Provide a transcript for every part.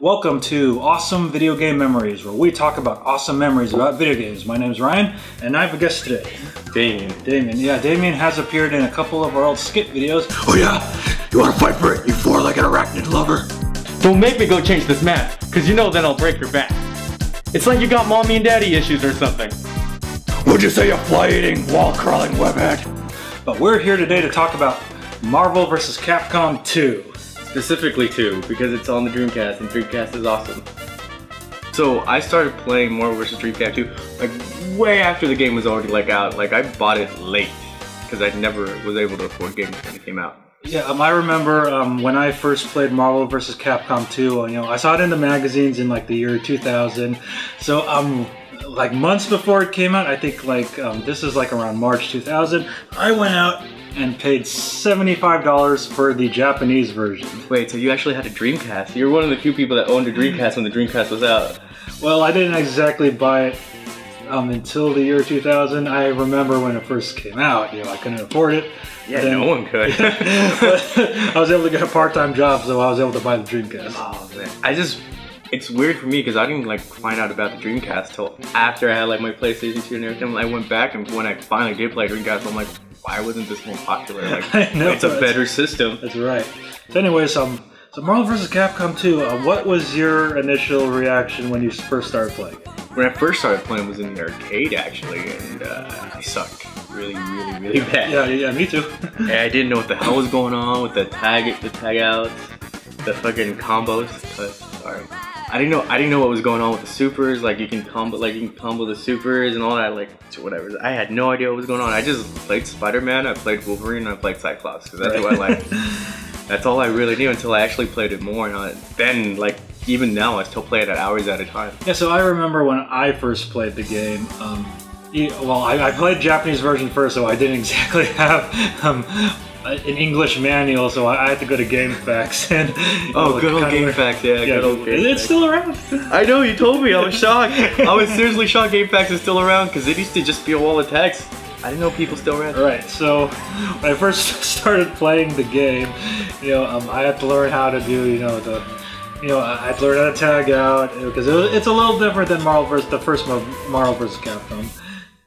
Welcome to Awesome Video Game Memories, where we talk about awesome memories about video games. My name is Ryan, and I have a guest today. Damian. Damian. Yeah, Damian has appeared in a couple of our old skit videos. Oh yeah? You wanna fight for it, you four-legged arachnid lover? Don't make me go change this map, cause you know then I'll break your back. It's like you got mommy and daddy issues or something. Would you say you fly-eating, wall-crawling webhead? But we're here today to talk about Marvel vs. Capcom 2. Specifically two, because it's on the Dreamcast and Dreamcast is awesome. So I started playing Marvel vs. Dreamcast 2 like way after the game was already like out. Like I bought it late because I never was able to afford games when it came out. Yeah, um, I remember um, when I first played Marvel vs. Capcom 2. uh, You know, I saw it in the magazines in like the year 2000. So, um, like months before it came out, I think like um, this is like around March 2000. I went out and paid $75 for the Japanese version. Wait, so you actually had a Dreamcast? You're one of the few people that owned a Dreamcast when the Dreamcast was out. Well, I didn't exactly buy it um, until the year 2000. I remember when it first came out. You know, I couldn't afford it. Yeah, Then- no one could. I was able to get a part-time job, so I was able to buy the Dreamcast. Oh man, I just it's weird for me because I didn't like find out about the Dreamcast till after I had like my PlayStation 2 and everything. I went back and when I finally did play Dreamcast, I'm like, why wasn't this more popular? Like, I know, it's a better system. That's right. So, anyways, um, so Marvel vs. Capcom 2. Uh, what was your initial reaction when you first started playing? When I first started playing, it was in the arcade actually, and uh, I sucked really, really, really bad. Yeah, yeah, me too. And I didn't know what the hell was going on with the tag, the tag outs, the fucking combos. But, sorry. I didn't know. I didn't know what was going on with the supers. Like you can combo, like you can combo the supers and all that. Like whatever. I had no idea what was going on. I just played Spider Man. I played Wolverine. And I played Cyclops because that's what I like. That's all I really knew until I actually played it more. And I, then, like even now, I still play it at hours at a time. yeah, so I remember when I first played the game. Um, well, I, I played Japanese version first, so I didn't exactly have um, an English manual, so I, I had to go to GameFAQs and. know, Oh, like, good old kinda Game learn- Facts. Yeah, Yeah, good old Game it's still around. I know, you told me. I was shocked. I was seriously shocked GameFAQs is still around because it used to just be a wall of text. I didn't know people still ran. Right. So when I first started playing the game, you know, um, I had to learn how to do, you know, the, you know, I had to learn how to tag out because it, it's a little different than Marvel vs. the first Mar- Marvel vs. Capcom.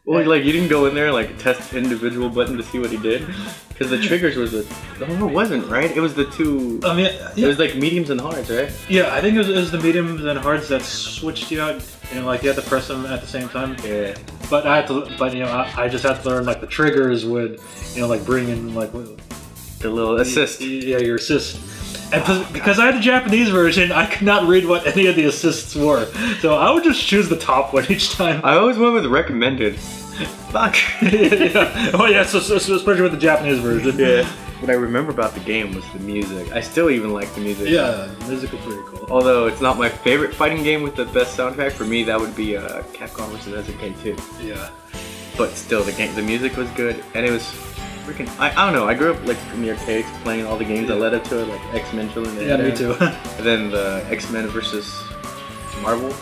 Well, like you didn't go in there like test individual button to see what he did, because the triggers was the. No, it wasn't right. It was the two. I mean, It was like mediums and hards, right? yeah, I think it was, it was the mediums and hards that switched you out. Know, like you had to press them at the same time. Yeah. But I had to, but you know, I, I just had to learn like the triggers would, you know, like bring in like The little assist. Yeah, your assist. And pos- because I had a Japanese version, I could not read what any of the assists were. So I would just choose the top one each time. I always went with recommended. Fuck. yeah. Oh yeah, so, so, so especially with the Japanese version. yeah. What I remember about the game was the music. I still even like the music. Yeah, the music is pretty cool. Although it's not my favorite fighting game with the best soundtrack, for me that would be uh, Capcom vs SNK 2. Yeah. But still, the game, the music was good, and it was freaking. I, I don't know. I grew up like in the arcades playing all the games that led up to it, like X Men Children. the Yeah, me too. And then the X Men versus Marvel.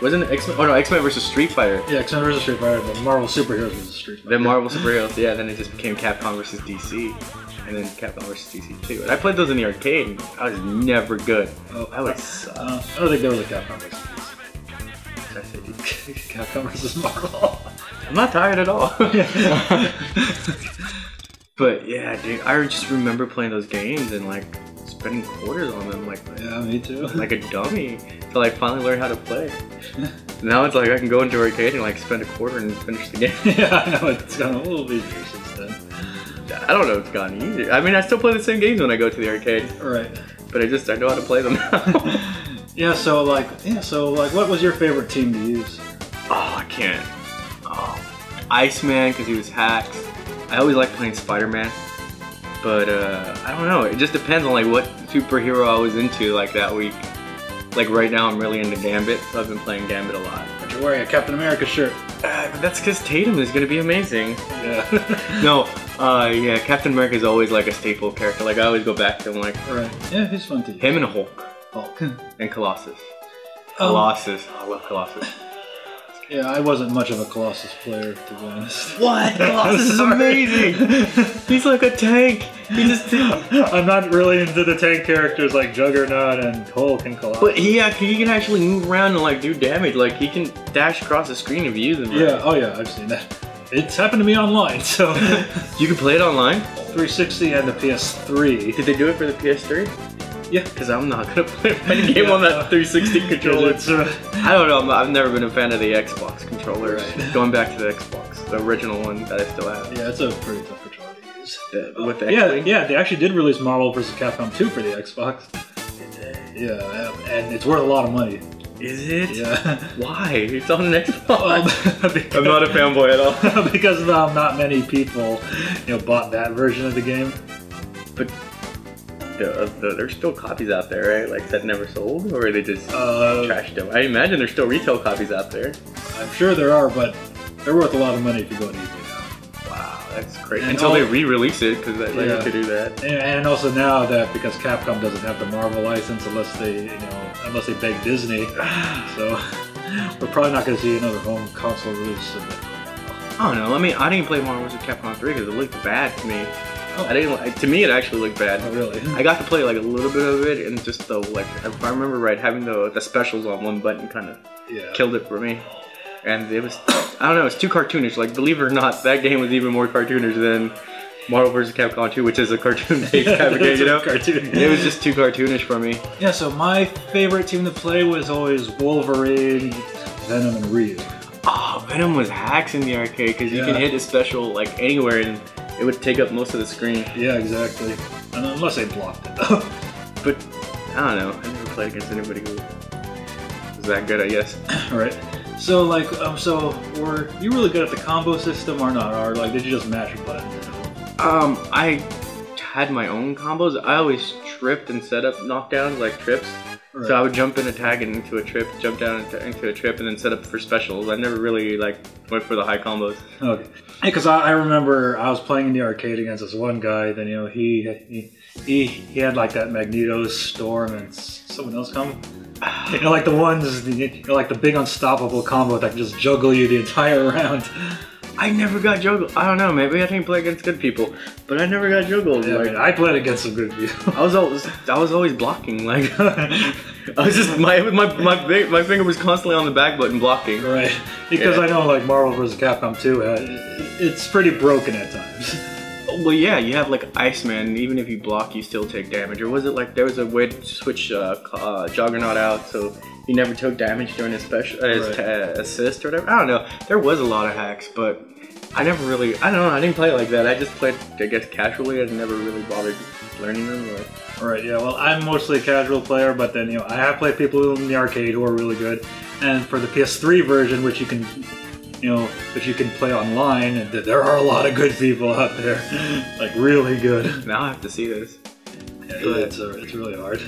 Wasn't it X Men? Oh no, X Men versus Street Fighter. yeah, X-Men versus Street Fighter, but Marvel Superheroes vs. Street Fighter. Then Marvel superheroes. Yeah. Then it just became Capcom versus DC, and then Capcom versus DC 2. And I played those in the arcade. And I was never good. Oh, I was. Uh, I don't think there was a Capcom vs. Did I say DC? Capcom vs. Marvel. I'm not tired at all. but yeah, dude, I just remember playing those games and like spending quarters on them, like yeah, me too. like a dummy, till I finally learned how to play. now it's like I can go into arcade and like spend a quarter and finish the game. yeah, I know it's gotten a little easier since then. I don't know if it's gotten easier. I mean, I still play the same games when I go to the arcade, Right. but I just I know how to play them now. Yeah, so like, yeah, so like, what was your favorite team to use? oh, I can't. Oh, Iceman because he was hacks. I always like playing Spider-Man. But uh, I don't know. It just depends on like what superhero I was into like that week. Like right now, I'm really into Gambit, so I've been playing Gambit a lot. But you're wearing a Captain America shirt. Uh, that's because Tatum is gonna be amazing. Yeah. No, uh, yeah, Captain America is always like a staple character. Like I always go back to him, like right. Yeah, he's fun to him and Hulk Hulk. and Colossus. Um, Colossus, oh, I love Colossus. Yeah, I wasn't much of a Colossus player, to be honest. What? Colossus is amazing. He's like a tank. He just. I'm not really into the tank characters like Juggernaut and Hulk and Colossus. But he, act- he can actually move around and like do damage. Like he can dash across the screen if you use him. right. yeah, oh yeah, I've seen that. It's happened to me online, so You can play it online. 360 and the PS3. Did they do it for the PS3? Yeah. Because I'm not gonna play any game on that 360 controller. It's, uh, I don't know. I'm- I've never been a fan of the Xbox controller. Right. Going back to the Xbox, the original one that I still have. yeah, it's a pretty tough controller to use. The- with the yeah, yeah, they actually did release Marvel vs. Capcom 2 for the Xbox. Yeah, and it's worth a lot of money. Is it? Yeah. Why? It's on an Um, Xbox. because- I'm not a fanboy at all. because um, not many people, you know, bought that version of the game. But the, the, there's still copies out there, right? Like that never sold, or they just Uh, trashed them? I imagine there's still retail copies out there. I'm sure there are, but they're worth a lot of money if you go on eBay now. Wow, that's crazy. And Until all- they re-release it, because they Yeah. could do that. And, and also now that because Capcom doesn't have the Marvel license unless they, you know, unless they beg Disney, so we're probably not going to see another home console release. Of it. I don't know. I mean, I didn't play Marvel vs. Capcom 3 because it looked bad to me. Oh. I didn't. Like, to me, it actually looked bad. Oh, really? I got to play like a little bit of it, and just the like, if I remember right, having the the specials on one button kind of yeah. killed it for me. And it was, I don't know, it's too cartoonish. Like, believe it or not, that game was even more cartoonish than Marvel vs. Capcom 2, which is a cartoon-based type of game, you know? Cartoon. It was just too cartoonish for me. Yeah, so my favorite team to play was always Wolverine, Venom, and Ryu. Oh, Venom was hacks in the arcade because you can hit a special like anywhere and it would take up most of the screen. Yeah, exactly. And unless they blocked it. But I don't know. I never played against anybody who was that good. I guess. right. So like, um, so were you really good at the combo system or not? Or like, did you just mash buttons? Um, I had my own combos. I always tripped and set up knockdowns like trips. Right. So I would jump in a tag and into a trip, jump down into, into a trip, and then set up for specials. I never really like went for the high combos. Okay. Because I, I remember I was playing in the arcade against this one guy. Then you know he he he, he had like that Magneto Storm and someone else come. You know, like the ones, you know, like the big unstoppable combo that can just juggle you the entire round. I never got juggled. I don't know. Maybe I didn't play against good people, but I never got juggled. Yeah, I, like, mean, I played against some good people. I was always I was always blocking. Like I was just my my my my finger was constantly on the back button blocking. Right, because Yeah. I know like Marvel vs. Capcom 2, uh, it's pretty broken at times. Well, yeah, you have like Iceman. Even if you block, you still take damage. Or was it like there was a way to switch uh, uh, Juggernaut out so he never took damage during his special uh, his Right. assist or whatever? I don't know. There was a lot of hacks, but I never really. I don't know. I didn't play it like that. I just played, I guess, casually. I never really bothered learning them. Or... Right, yeah, well, I'm mostly a casual player, but then, you know, I have played people in the arcade who are really good. And for the PS3 version, which you can, you know, which you can play online, and there are a lot of good people out there. like, really good. Now I have to see this. Yeah, it's, uh, it's really hard.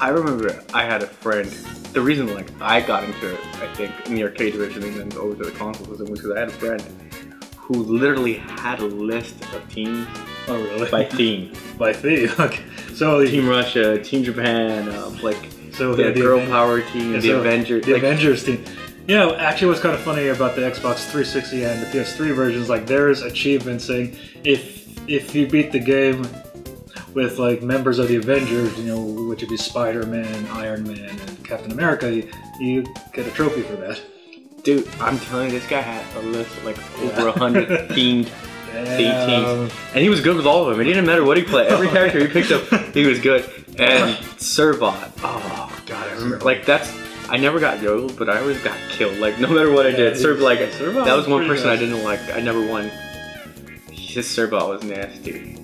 I remember I had a friend. The reason like I got into it, I think, in the arcade version and then over to the console was because I had a friend who literally had a list of teams Oh, really? by theme. By theme, okay. So, Team Russia, Team Japan, um, like so the yeah, Girl Aven- Power team, yeah, the so Avengers. The like, Avengers team. Yeah, actually, what's kind of funny about the Xbox 360 and the PS3 versions, like there's achievements saying if if you beat the game with like members of the Avengers, you know, which would be Spider-Man, Iron Man, and Captain America, you, you get a trophy for that. Dude, I'm telling you, this guy had a list of like over a hundred themed teams, and he was good with all of them. It didn't matter what he played. Every character he picked up, he was good. And Servbot, oh god, I remember. Like that's. I never got yodeled, but I always got killed. Like no matter what I did, Yeah, Serv like Servbot that was was one pretty person I didn't like. I never won. His Servbot was nasty.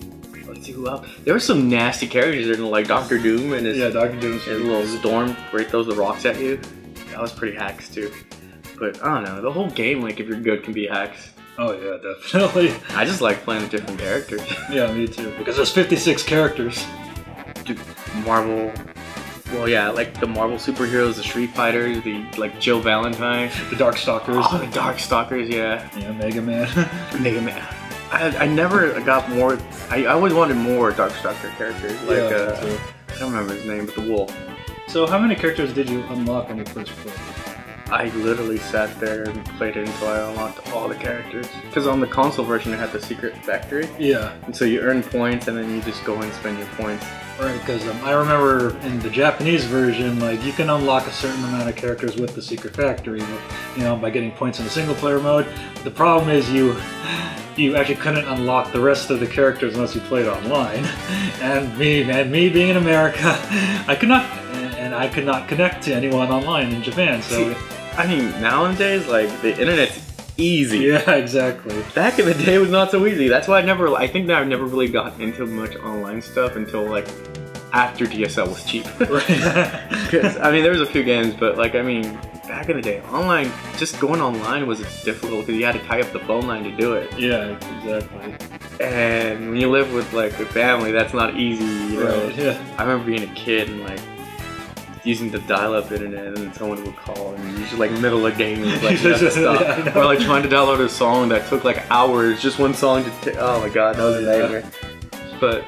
Let's see who else. There were some nasty characters in like Doctor Doom and his Yeah, Doctor Doom's his little storm where he throws the rocks at you. That was pretty hacks too. But I don't know, the whole game, like if you're good, can be hacks. Oh yeah, definitely. I just like playing with different characters. Yeah, me too. Because there's 56 characters. Dude, Marvel. Well, yeah, like the Marvel superheroes, the Street Fighters, the like Jill Valentine. The Darkstalkers. Oh, the Darkstalkers, yeah. Yeah, Mega Man. Mega Man. I, I never got more. I, I always wanted more Darkstalker characters. Like, Yeah, uh. I don't remember his name, but the Wolf. So how many characters did you unlock when you first played? I literally sat there and played it until I unlocked all the characters. Because on the console version, it had the secret factory. Yeah, And so you earn points and then you just go and spend your points. right. Because um, I remember in the Japanese version, like you can unlock a certain amount of characters with the secret factory, you know, by getting points in the single player mode. The problem is you you actually couldn't unlock the rest of the characters unless you played online. And me, and me being in America, I could not, and I could not connect to anyone online in Japan. So I mean, nowadays, like, the internet's easy. yeah, exactly. Back in the day, it was not so easy. That's why I never, I think that I've never really gotten into much online stuff until, like, after DSL was cheap. Right. 'Cause, I mean, there was a few games, but, like, I mean, back in the day, online, just going online was difficult because you had to tie up the phone line to do it. yeah, exactly. And when you live with, like, a family, that's not easy, you know? Right. Yeah. I remember being a kid and like using the dial-up internet, and then someone would call, and usually like middle of game, like you have to stop. Yeah, or like trying to download a song that took like hours, just one song to. T- oh my god, that was a Yeah. nightmare. But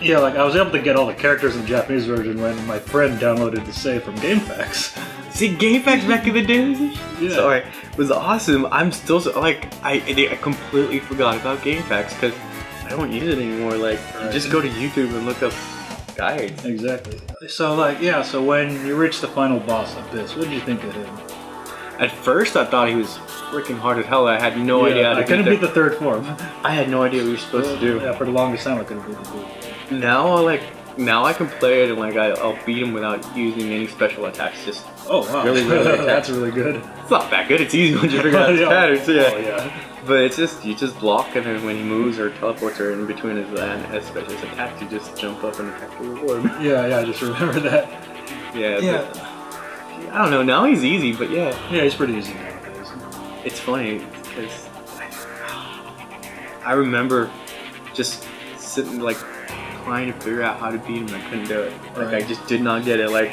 Yeah, like I was able to get all the characters in the Japanese version when my friend downloaded the save from GameFAQs. see, GameFAQs back in the day, was Yeah. sorry, was awesome. I'm still so, like I, I completely forgot about GameFAQs because I don't use it anymore. Like, Right. just go to YouTube and look up guides. Exactly. So like yeah, so when you reach the final boss of this, what did you think of him? At first, I thought he was freaking hard as hell. I had no Yeah, idea how to I couldn't beat the third form. I had no idea what you were supposed to do. Yeah, for the longest time I couldn't beat the dude. Now I like now I can play it and like I, I'll beat him without using any special attacks. Just Oh wow, Really, really that's really good. it's not that good. It's easy once you figure out his Yeah. patterns. Oh Yeah. yeah. But it's just you just block and then when he moves or teleports or in between his and his special attacks, you just jump up and attack the reward. Yeah, yeah, I just remember that. Yeah. Yeah. But, I don't know. Now he's easy, but yeah, Yeah, he's pretty easy nowadays. it's funny because I remember just sitting like trying to figure out how to beat him. and I couldn't do it. Like I just did not get it. Like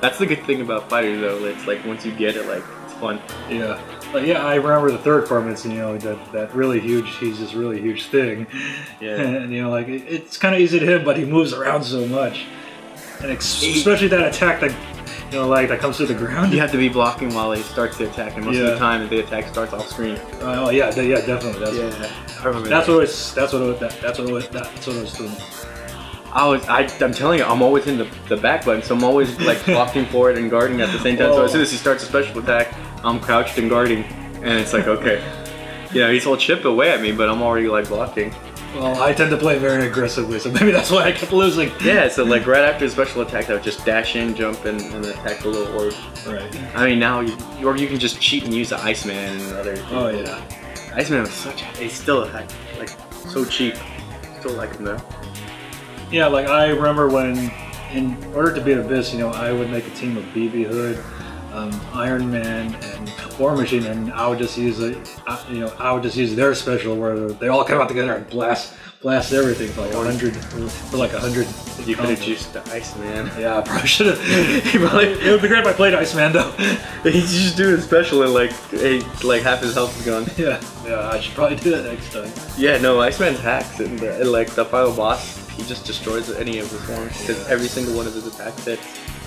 that's the good thing about fighters though. It's like once you get it, like it's fun. Yeah. But yeah, I remember the third form. It's you know that that really huge. He's this really huge thing. Yeah. And you know, like it, it's kind of easy to hit, but he moves around so much, and especially that attack that you know, like that comes through the ground. You have to be blocking while he starts the attack, and most of the time the attack starts off screen. Uh, oh yeah, yeah, definitely. That's Yeah, I remember. that's that. what it's. That's what it, that, that's what it, was- that's what it was doing. I was. I, I'm telling you, I'm always in the, the back button, so I'm always like blocking forward and guarding at the same time. So as oh. soon as he starts a special attack, I'm crouched and guarding, and it's like okay, you know, he's all chip away at me, but I'm already like blocking. Well, I tend to play very aggressively, so maybe that's why I kept losing. Yeah, so like right after the special attack, I would just dash in, jump, and, and attack the little orb. Right. I mean, now you, or you can just cheat and use the Iceman and other. Oh yeah. Iceman was such. a- He's still a, like so cheap. Still like him though. Yeah, like I remember when, in order to beat Abyss, you know, I would make a team of BB Hood, um, Iron Man, and War Machine, and I would just use a, uh, you know, I would just use their special where they all come out together and blast, blast everything for like a hundred, for like a hundred. You could have juiced the Iceman. Yeah, I probably should have. It would be great if I played Iceman though. He's just doing special and like hey, like half his health is gone. yeah, yeah, I should probably do that next time. Yeah, no, Iceman's hacks and, uh, and like the final boss, he just destroys any of his forms because Yeah. every single one of his attacks hits,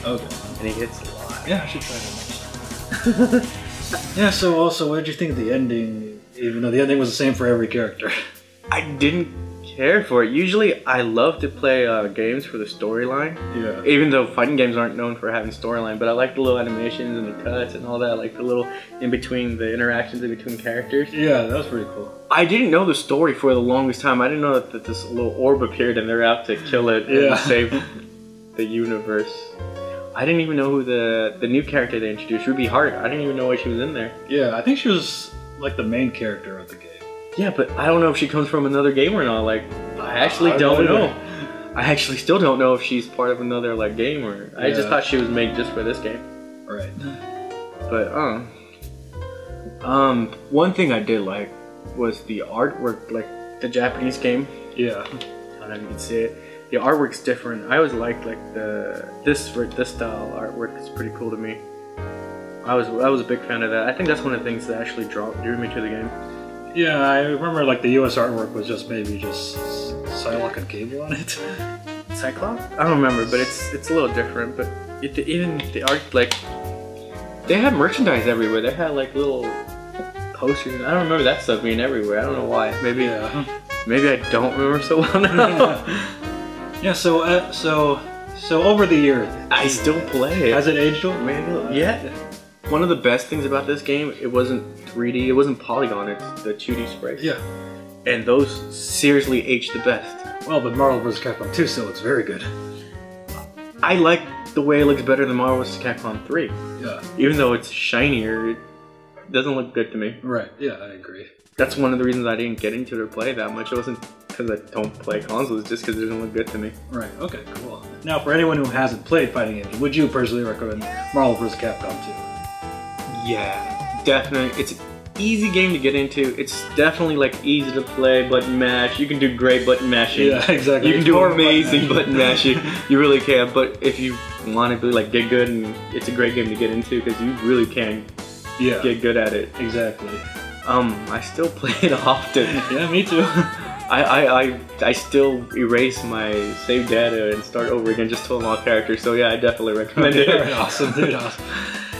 Okay. and he hits a lot. Yeah, I should try that next yeah. So also, what did you think of the ending? Even though the ending was the same for every character. I didn't care for it. Usually, I love to play uh, games for the storyline. Yeah. Even though fighting games aren't known for having storyline, but I like the little animations and the cuts and all that, like the little in between the interactions in between characters. Yeah, that was pretty cool. I didn't know the story for the longest time. I didn't know that, that this little orb appeared and they're out to kill it Yeah. and save the universe. I didn't even know who the the new character they introduced, Ruby Heart. I didn't even know why she was in there. Yeah, I think she was like the main character of the game. Yeah, but I don't know if she comes from another game or not. Like, I actually I don't don't know. I actually still don't know if she's part of another like game or. I just thought she was made just for this game. Right. But um, um, one thing I did like was the artwork, like the Japanese game. Yeah. I don't know if you can see it. The artwork's different. I always liked like the this this style artwork is pretty cool to me. I was I was a big fan of that. I think that's one of the things that actually draw, drew me to the game. Yeah, I remember like the US artwork was just maybe just Psylocke and Cable on it. Cyclops? I don't remember, but it's it's a little different. But it, even the art, like They had merchandise everywhere. They had like little posters. I don't remember that stuff being everywhere. I don't know why. Maybe Yeah. maybe I don't remember so well now. yeah. So uh, so so over the years, I still play it. has it aged well? Man, yeah. One of the best things about this game, it wasn't 3D, it wasn't polygon, it's the 2D sprites. Yeah. And those seriously aged the best. Well, but Marvel vs. Capcom 2 still looks very good. I like the way it looks better than Marvel vs. Capcom 3. Yeah. Even though it's shinier, it doesn't look good to me. Right. Yeah, I agree. That's one of the reasons I didn't get into or play that much. It wasn't because I don't play consoles, just because it doesn't look good to me. Right. Okay. Cool. Now, for anyone who hasn't played fighting games, would you personally recommend Marvel vs. Capcom 2? Yeah, definitely. It's an easy game to get into. It's definitely like easy to play, button mash. You can do great button mashing. Yeah, exactly. You can It's do amazing button button mashing. You really can. But if you want to be like get good, and it's a great game to get into because you really can Yeah. get good at it. Exactly. Um, I still play it often. Yeah, me too. I, I, I, I still erase my save data and start over again just to unlock characters. So yeah, I definitely recommend Okay, it. alright, awesome, dude. Awesome.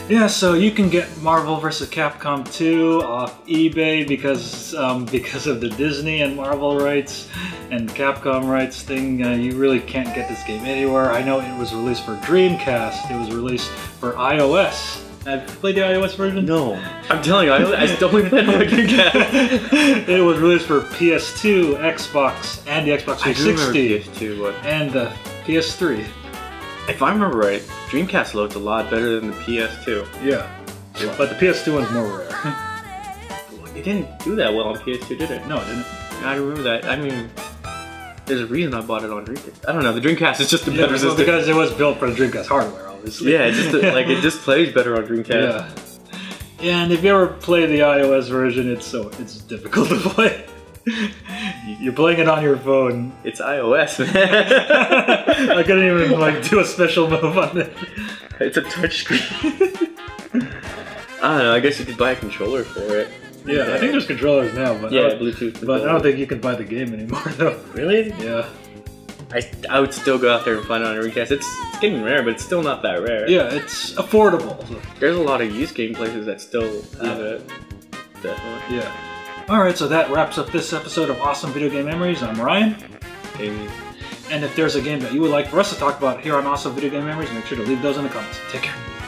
Yeah, so you can get Marvel vs. Capcom 2 off eBay because um, because of the Disney and Marvel rights and Capcom rights thing. Uh, you really can't get this game anywhere. I know it was released for Dreamcast. It was released for iOS. Have you played the iOS version? No, I'm telling you, I, I still only play on my Dreamcast. it was released for PS2, Xbox, and the Xbox I do 360, PS2, but and the PS3. if I remember right, Dreamcast looked a lot better than the PS2. Yeah. But the PS2 one's more rare. It didn't do that well on PS2, did it? no, it didn't. I remember that. I mean, there's a reason I bought it on Dreamcast. I don't know. The Dreamcast is just a Yeah, better well, system. because it was built for the Dreamcast hardware, obviously. yeah, it just like it just plays better on Dreamcast. Yeah. And if you ever play the iOS version, it's so it's difficult to play. You're playing it on your phone. It's iOS, man. I couldn't even like do a special move on it. it's a touchscreen. I don't know. I guess you could buy a controller for it. Yeah, I think there's controllers now, but Yeah, I Bluetooth. but I don't think you can buy the game anymore though. Really? Yeah. I, I would still go out there and find it on a Dreamcast. It's it's getting rare, but it's still not that rare. Yeah, it's affordable. There's a lot of used game places that still have it. Definitely. Yeah. All right, so that wraps up this episode of Awesome Video Game Memories. I'm Ryan. Maybe. And if there's a game that you would like for us to talk about here on Awesome Video Game Memories, make sure to leave those in the comments. Take care.